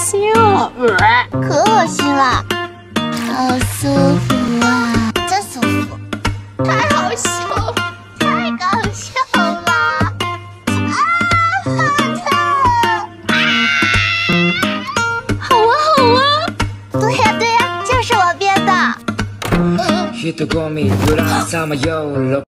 笑，可恶心了，好舒服啊，真舒服，太好笑，太搞笑了，啊，好疼，好啊。好啊，对呀对呀，就是我编的。